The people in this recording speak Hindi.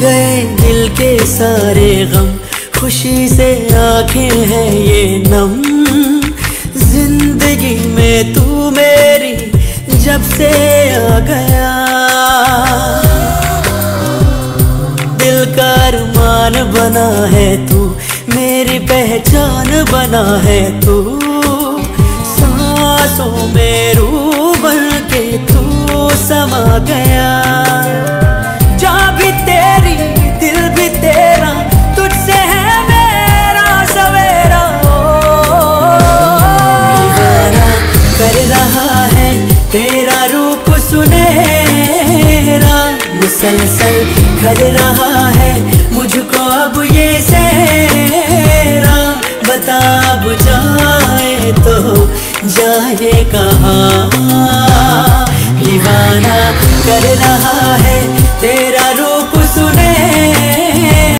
गए दिल के सारे गम। खुशी से आँखें हैं ये नम। ज़िंदगी में तू मेरी जब से आ गया। दिल का अरमान बना है तू, मेरी पहचान बना है तू। सांसों में रू बन के तू समा गया। तेरा रूप सुनेरा मुसलसल कर रहा है। मुझको अब ये सेरा बता बुझाए तो जाए कहाँ। दीवाना कर रहा है तेरा